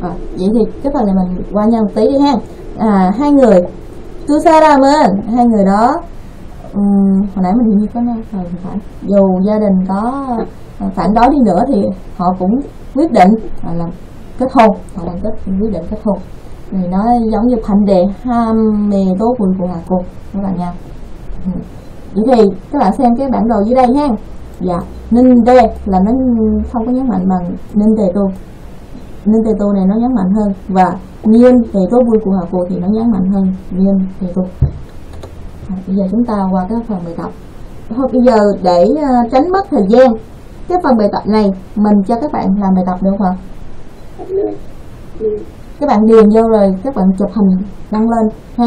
A: À, ờ, vậy thì cái phần này mình qua nhau một tí đi ha. À hai người. Tôi xa ra mình hai người đó um, hồi nãy mình như có nói rồi phải dù gia đình có ờ, phản đối đi nữa thì họ cũng quyết định là làm kết hôn họ đang kết quyết định kết hôn thì nó giống như thành đề ham mê tố vui của hà Cục. Các bạn nha. Ừ. Vậy thì các bạn xem cái bản đồ dưới đây ha. Dạ. Ninh đê là nó không có nhấn mạnh bằng ninh tề tô. Ninh tề tô này nó nhấn mạnh hơn. Và nhiên tề tố vui của hà Cục thì nó nhấn mạnh hơn nhiên tề tô dạ, bây giờ chúng ta qua cái phần bài tập. Thôi, bây giờ để ờ, tránh mất thời gian, cái phần bài tập này mình cho các bạn làm bài tập được không ạ? Dạ các bạn điền vô rồi các bạn chụp hình đăng lên ha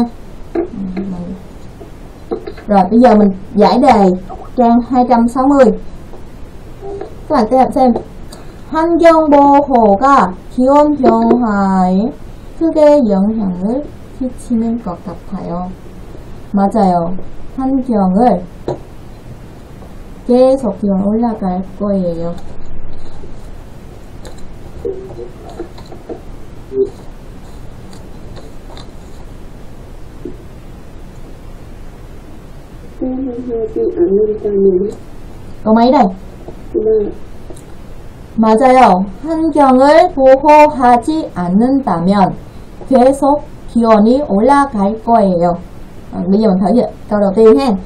A: Ừ, mình- rồi bây giờ mình giải đề trang 260 các bạn xem xem 환경보호가 기온 변화에 크게 영향을 끼치는 것 같아요. 맞아요. 환경을 계속 기온 올라갈 거예요.
B: 또마이래.
A: 맞아요. 환경을 보호하지 않는다면 계속 기온이 올라갈 거예요. 리온 다유. 따로 대한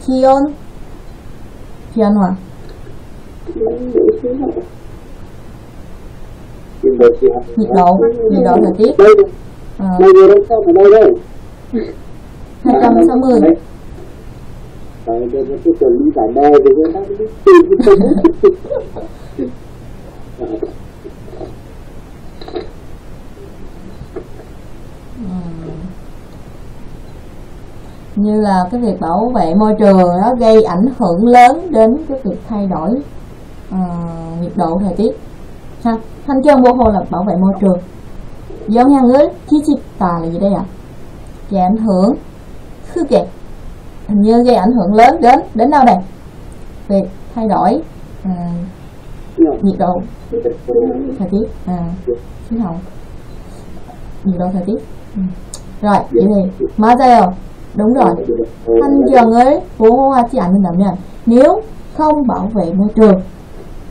A: 기온 변화. nhiệt độ.
C: 160 Rồi đưa một cái trường đi giải đề thì nó
A: như là cái việc bảo vệ môi trường nó gây ảnh hưởng lớn đến cái việc thay đổi uh, nhiệt độ thời tiết. Ha thanh chân bô hồ là bảo vệ môi trường. Giống hàng ngữ chi là gì đây ạ? À? gây ảnh hưởng khước vậy. Hình như gây ảnh hưởng lớn đến đến đâu đây về thay đổi à, nhiệt độ. Thời tiết à, khí hậu. Nhiệt độ thời tiết. Ừ. rồi vậy thì Mateo đúng rồi. Anh dần ấy của hoa chị ảnh làm nha. Nếu không bảo vệ môi trường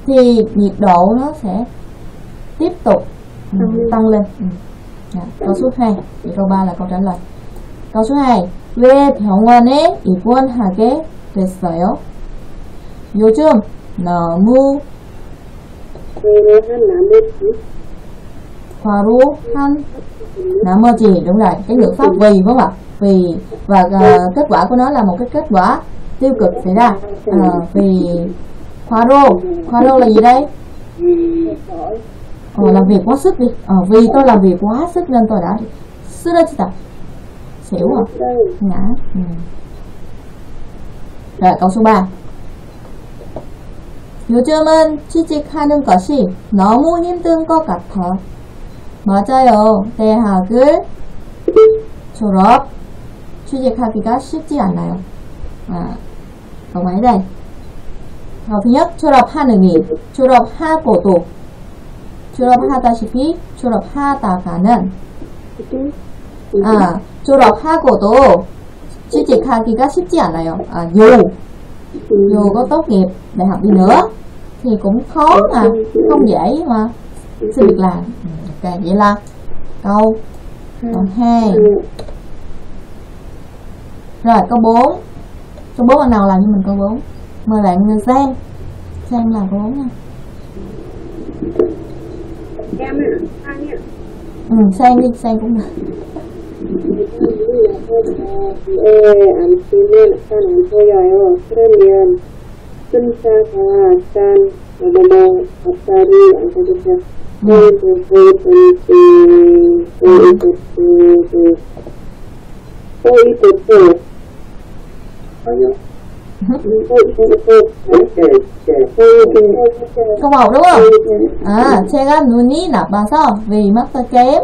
A: thì nhiệt độ nó sẽ tiếp tục tăng ừ. lên. Ừ. Đó, câu số 2 thì câu 3 là câu trả lời. Câu số 2 왜 병원에 입원하게 됐어요? 요즘 너무
B: 고요한 나머지
A: 과로한 나머지 đúng rồi cái ngữ pháp vì phải không ạ vì và ờ, kết quả của nó là một cái kết quả tiêu cực xảy ra Ờ, vì khoa rô khoa rô là gì đây
B: mỏi
A: ờ, làm việc quá sức đi ờ, vì tôi làm việc quá sức nên tôi đã 쓰러지다 xỉu à ngã ừ. rồi câu số 3 요즘은 취직하는 것이 너무 힘든 것 같아. 맞아요. 대학을 졸업, 취직하기가 쉽지 않아요. Đây? Câu thứ nhất, 졸업하는 이, 졸업하고도, 졸업하다시피, 졸업하다가는, 아, 졸업하고도 취직하기가 쉽지 않아요. À, dù dù có tốt nghiệp đại học đi nữa thì cũng khó mà không dễ mà xin việc làm Ừ, ok vậy là câu câu hai rồi câu 4 câu 4 bạn nào làm cho mình câu 4 mời bạn Giang Giang làm câu 4 nha
B: em ạ anh ạ
A: ừ, Sang đi Sang cũng được
C: 아,
A: 제가 눈이 나빠서 왜 이마트 게임?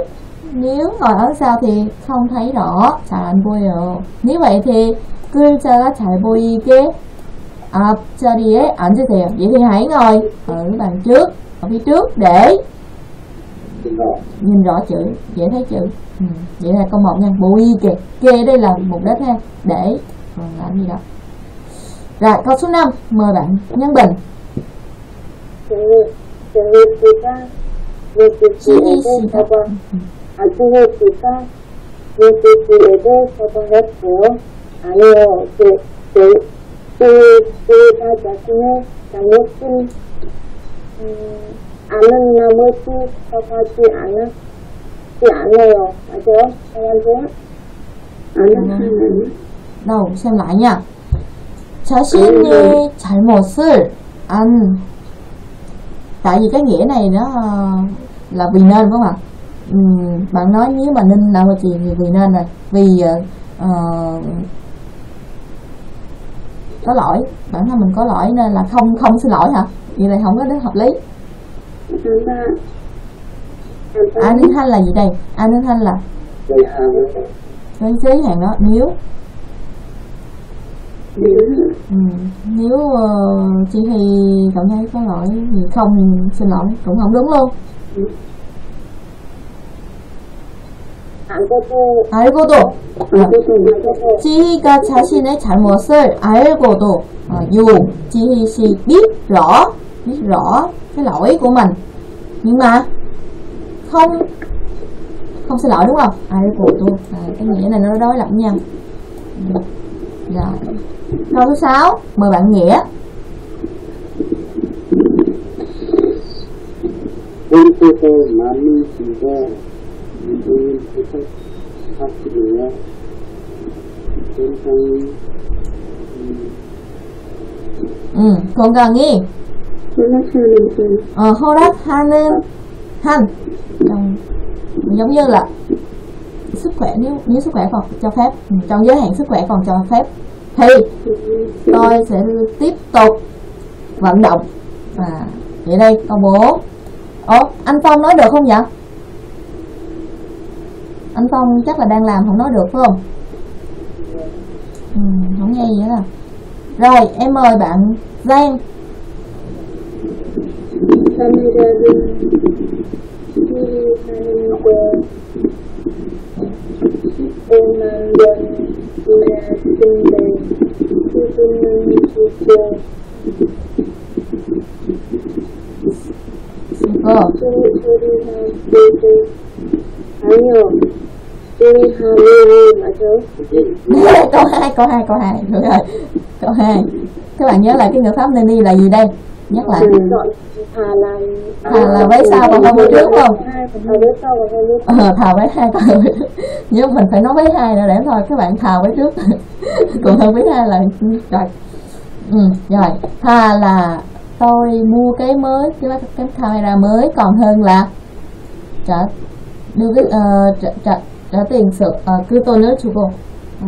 A: nếu ngồi ở sau thì không thấy rõ 잘 안 보여요 nếu vậy thì 글자가 잘 보이게 앞자리에 앉으세요 vậy thì hãy ngồi ở bàn trước ở phía trước để
C: 이거.
A: nhìn rõ chữ dễ thấy chữ ừ. vậy là câu 1 nha bùi kề kề đây là mục đích ha để còn làm gì đó rồi câu số 5 mời bạn nhân bình
B: 제가 나중에 제가 UCC에 대해서도 했고요. 아니요, 그, 그, 그, 그가 자신의 잘못은, 음, 아는 나머지 허가지 않았, 지 않아요. 맞아요? 사람들? 안 하시는? 나
A: 옵션 아니야. 자신의 잘못을 안, 나이가 얘나 얘나, 라고 인하는 거야. Ừ, bạn nói nếu mà ninh nào hoa truyền thì vì nên là vì uh, có lỗi bản thân mình có lỗi nên là không không xin lỗi hả? Vậy là không có đến hợp lý. À ninh thanh là gì đây? À ninh thanh là đánh giới hạn đó nếu Ừ. Nếu uh, ờ, chị Hy cảm thấy có lỗi thì không? Xin lỗi cũng không đúng luôn.
B: 알고도,
A: 알고도
B: 알고도, 알고도,
A: 지희가 자신의 잘못을 알고도 ờ, dù chị Hy si biết rõ biết rõ cái lỗi của mình nhưng mà không không xin lỗi đúng không 알고도 à, cái nghĩa này nó đối lập với nhau Ừ. rồi câu thứ sáu mời bạn nghĩa
C: 본토도 많이 지고 이동인 부탁 하시고요. 굉장히
A: ừ, 건강이
B: 연락하는 분,
A: ờ, 허락하는 한 trong giống như là sức khỏe nếu nếu sức khỏe còn cho phép ừ, trong giới hạn sức khỏe còn cho phép thì tôi sẽ tiếp tục vận động à vậy đây câu 4 Ồ, anh Phong nói được không vậy? Anh Phong chắc là đang làm không nói được phải không? Ừ, không nghe gì hết à. Rồi, em mời bạn Giang.
B: 감 thấy không? Tuy hai mọi thứ
A: Câu hai câu hai câu hai. Được rồi. Câu hai. Các bạn nhớ là cái ngữ pháp nên đi là gì đây? Nhắc lại.
B: Thà là
A: với sao và không vấy trước không? Ờ thà vấy hai còn không Nhưng mình phải nói với hai nữa để thôi. Các bạn thà với trước. Còn hơn với hai là Rồi. Ừ, rồi. Thà là tôi mua cái mới cái, cái camera mới. Còn hơn là trở đưa cái uh, trả, trả, trả tiền sửa uh, crypto neutral uh, ừ,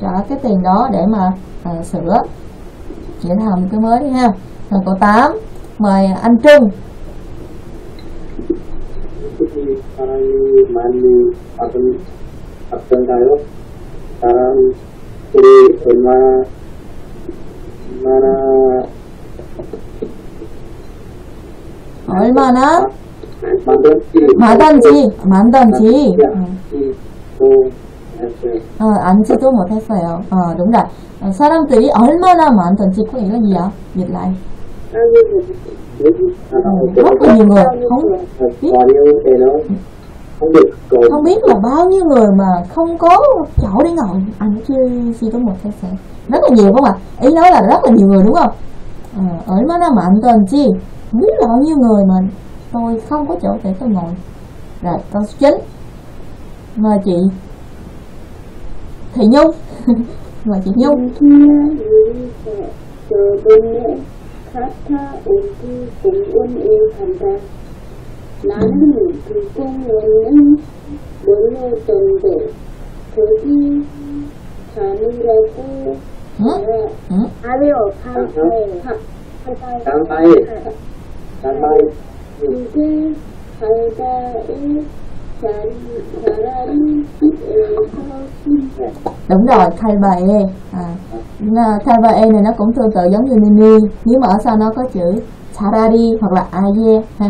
A: trả cái tiền đó để mà uh, sửa chuyển làm cái mới đi ha. Rồi câu 8 mời anh Trung.
C: Hỏi mà nó 사람이 많이 앞은 앞선가요? 사람 우리 얼마나 얼마나
A: 얼마나
C: 만든지
A: 마단지 만단지 어.
C: 또 했어요.
A: Ờ, 안지도 못했어요. Ờ, đúng rồi. Ờ, 사람들이 얼마나 많던지 có nghĩa là gì ạ? Dịch lại.
B: bao nhiêu người
C: 여기 하나
A: Ừ, rất là nhiều người không
C: có nhiều cái nó không được rồi
A: không biết là bao nhiêu người mà không có chỗ để ngồi anh chưa chỉ có một cái xe rất là nhiều không ạ ý nói là rất là nhiều người đúng không ờ, 얼마나 많던지 không biết là bao nhiêu người mà tôi không có chỗ để tôi ngồi rồi câu số 9 mời chị Thị Nhung mời chị Nhung
B: kia 우리 저번에 카타 오기 공원에 간다. 나는 그 공원은 몰랐던데 거기 가느라고
A: ừ, ừ.
B: 아래요
C: 단 bay 단 bay
B: 그게 바다에 신다.
A: đúng rồi thay bài e à, thay bài e này nó cũng tương tự giống như mini nhưng mà ở sau nó có chữ 차라리 hoặc là 아예 ha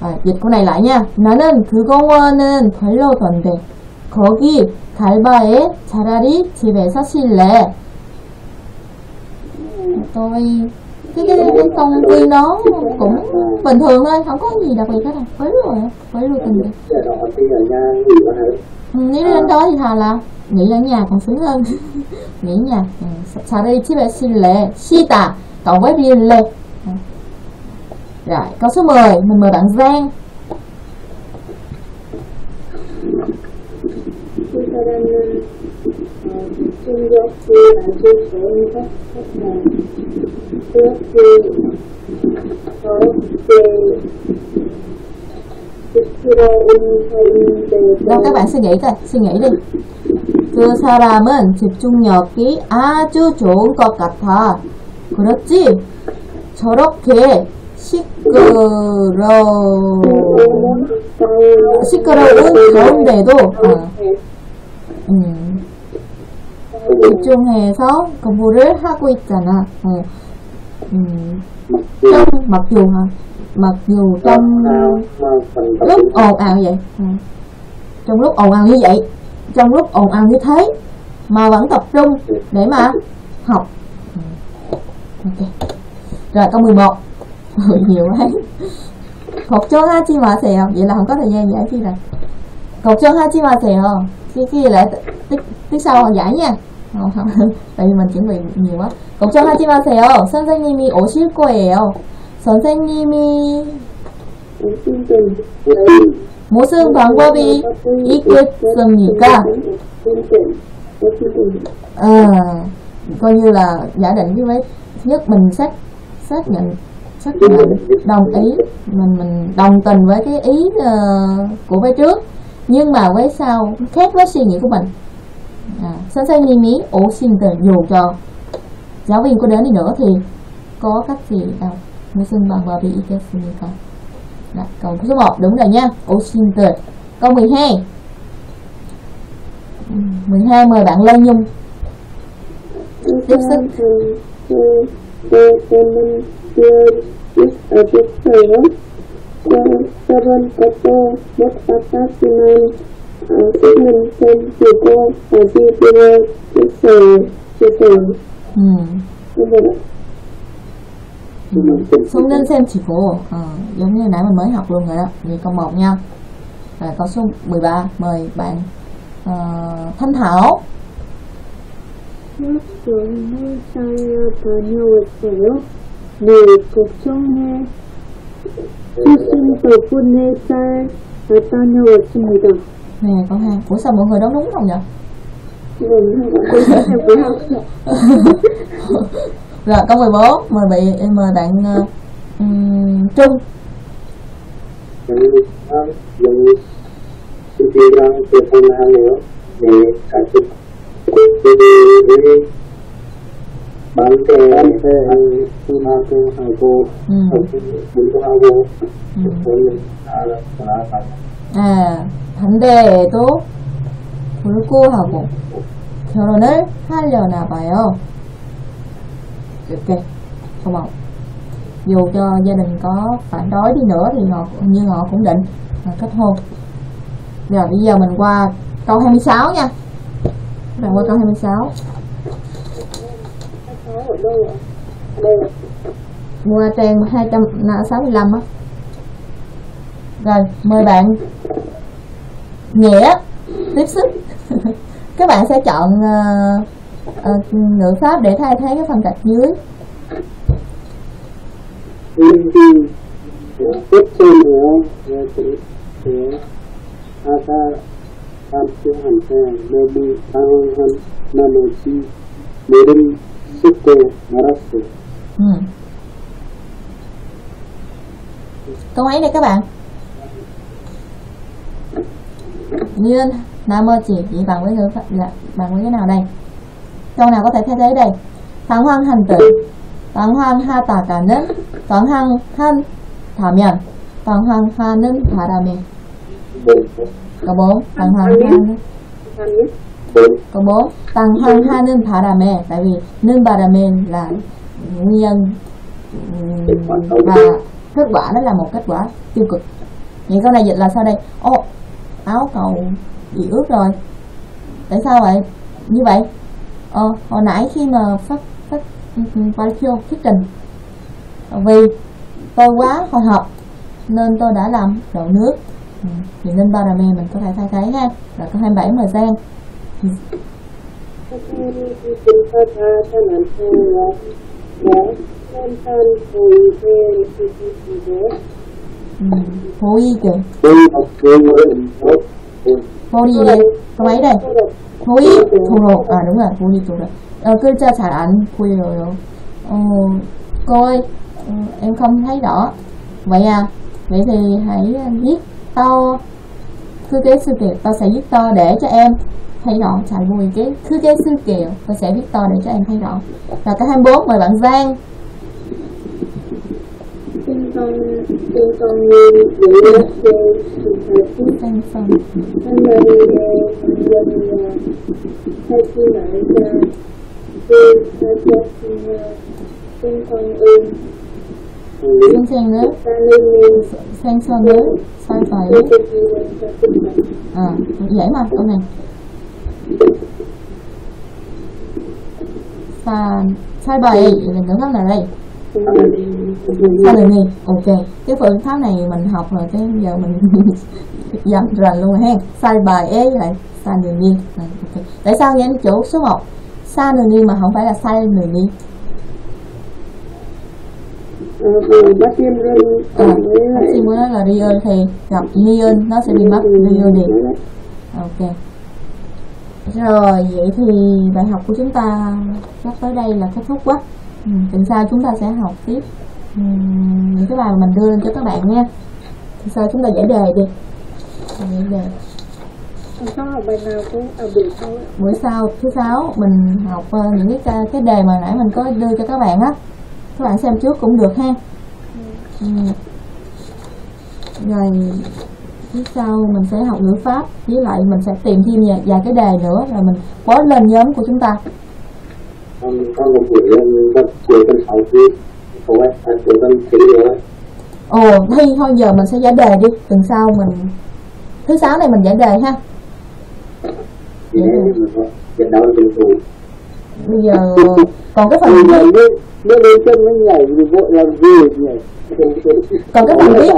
A: à, dịch của này lại nha 나는 그 공원은 별로 던데 거기 갈 바에 차라리 집에서 쉴래 tôi chứ cái, cái con viên nó cũng bình thường thôi không có gì đặc biệt hết. Quấy rồi quấy luôn tình đi nếu đến đó thì thà là nghỉ ở nhà còn sướng hơn. Nghỉ nhà. Ừ, Xả đi chỉ là xin lệ si tà cộng với riêng lệ ừ. rồi câu số 10 mình mời bạn Giang.
B: Thank you. 집중력이 아주 좋은 것
A: suy nghĩ đi 그 사람은 집중력이 아주 좋은 것 같아. 그렇지? 저렇게 시끄러 시끄러운 가운데도 어, 음, 집중해서 공부를 하고 있잖아 어, 음,
C: mặc dù
A: trong mặc dù hả mặc dù trong
C: nào mà phần tập
A: lúc ồn ào vậy ừ. trong lúc ồn ào như vậy trong lúc ồn ào như thế mà vẫn tập trung để mà học Ừ. ok rồi câu 11 Ôi, nhiều quá 걱정하지 마세요 vậy là không có thời gian giải chi rồi 걱정하지 마세요 cái kia lại tích tích sau họ giải nha không, không. tại vì mình chuẩn bị nhiều quá 걱정하지 마세요 선생님이 오실 거예요 선생님이
B: 오신든
A: 무슨 방법이 있겠습니까?
B: 오신든
A: À, coi như là giả định cái vế thứ nhất mình xác xác nhận xác nhận đồng ý mình mình đồng tình với cái ý ờ, của vế trước nhưng mà vế sau khác với suy nghĩ của mình à, 선생님이 오신든 dù cho giáo viên có đến đi nữa thì có cách gì đâu 무슨 방법이 있겠습니까 Đó, câu số 1 đúng rồi nha 오신든 câu 12 Ừ, 12 mời bạn Lê Nhung
B: 그 사람은 어딨어 các nhân nhân và di cô chia
A: sẻ
B: chia sẻ
A: xuống đến xem chị phụ à, ừ, giống như nãy mình mới học luôn rồi đó. Như câu một nha. Là câu số 13 mời bạn à, thanh thảo.
B: Nước xuống mây sang ta nhau ở sinh đồng
A: nè cậu Hằng ủa sao mọi người đoán đúng không vậy? Rồi câu 14 mời bị mời bạn uh, um, Trung.
C: Bán cái ăn cái ăn cái ma cái hàng cô bún cái hàng
A: cô
C: à. aku
A: 음.
C: untuk ada perasaan
A: 아 반대에도 불구하고 결혼을 하려나 봐요. 이렇게 고마워. dù cho gia đình có phản đối đi nữa thì họ nhưng họ cũng định là kết hôn rồi bây giờ mình qua câu 26 nha các bạn qua câu 26
B: Sáu ở đâu ạ? Đây ạ.
A: qua trang 265 á rồi mời bạn nghĩa. Tiếp sức các bạn sẽ chọn ờ, ờ, ngữ pháp để thay thế cái phần gạch dưới.
C: Ini tiếp theo nữa là chữ chữ ata tam chữ hàm xe mô bi tăng hân namo chi mirin sukko marasu
A: ừ. câu mấy đây các bạn Nhiên Nam chỉ chỉ bằng với ngữ là bằng với cái nào đây? Câu nào có thể thay thế đây? Phán hoang hành tử Phán hoang ha tà cả nến Phán hoang han thả miệng Phán hoang ha nến thả đà
C: bốn.
A: Câu bốn Phán hoang ha nến
B: nhất.
C: bốn
A: Tăng hoang ha nến thả đà mê Tại vì nến bà đà mê là nguyên nhân và kết quả đó là một kết quả tiêu cực. Vậy câu này dịch là sao đây? Ô áo cầu bị ướt rồi. Tại sao vậy? Như vậy? Ờ, hồi nãy khi mà phát phát Valkyo thuyết trình vì tôi quá hồi hộp nên tôi đã làm đổ nước. Ừ, thì nên ba mình có thể thay thế ha. Là có 27 mời Giang. Ừ phố y kìa
C: phố đi
A: có máy đây. Phố y thủ lộ. À đúng rồi phố y thủ lộ. Ờ cứ cho trả ảnh khuya rồi rồi ờ, cô ơi ừ, em không thấy rõ. Vậy à vậy thì hãy viết to. Cứ cái sự kiện tao sẽ viết to để cho em thấy rõ. Chạy vui cái, cứ cái sự kiện tao sẽ viết to để cho em thấy rõ. Và cái 24 mời bạn Giang
B: con yêu con như những lớp yêu sự thành phần anh là người đều phần dần là thay chi lại ra yêu thay cho chi sinh con yêu
A: Sang sang nữa Sang sang nữa Sang phải À, dễ mà, con này sai Sai bài mình ngữ ngắt lại đây sao lại nè ok. Cái phương pháp này mình học rồi cái giờ mình dành rành luôn rồi ha. Sai bài ấy lại sai người niên okay. tại sao nha chỗ số 1 sai người niên mà không phải là sai người niên à, xin muốn nói là real thì gặp neon nó sẽ đi mất real đi ok. Rồi vậy thì bài học của chúng ta sắp tới đây là kết thúc quá. Ừ, tuần sau chúng ta sẽ học tiếp ừ, những cái bài mà mình đưa lên cho các bạn nha. Tuần sau chúng ta giải đề đi. Giải đề.
B: Có học bài nào cũng à,
A: buổi sau thứ sáu mình học à, những cái cái đề mà nãy mình có đưa cho các bạn á. Các bạn xem trước cũng được ha. Ừ. rồi thứ sau mình sẽ học ngữ pháp với lại mình sẽ tìm thêm vài cái đề nữa rồi mình post lên nhóm của chúng ta
C: con con một buổi con cuối con sáu khi không ấy à cuối con thấy nhiều ấy
A: ồ thi thôi giờ mình sẽ giải đề đi. Tuần sau mình thứ sáu này mình giải đề ha.
C: Bình thường
A: bây giờ còn cái phần viết
C: vậy
A: còn cái phần viết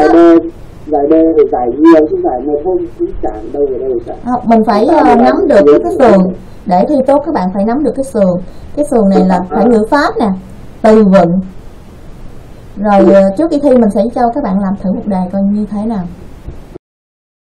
C: giải đề phải giải nhiều chứ giải một hôm cũng chẳng đâu ở đâu chẳng
A: không, mình phải ờ, nắm được cái, cái sườn. để thi tốt các bạn phải nắm được cái sườn. Cái sườn này là phải ngữ pháp nè từ vựng. Rồi ờ, trước khi thi mình sẽ cho các bạn làm thử một đề coi như thế nào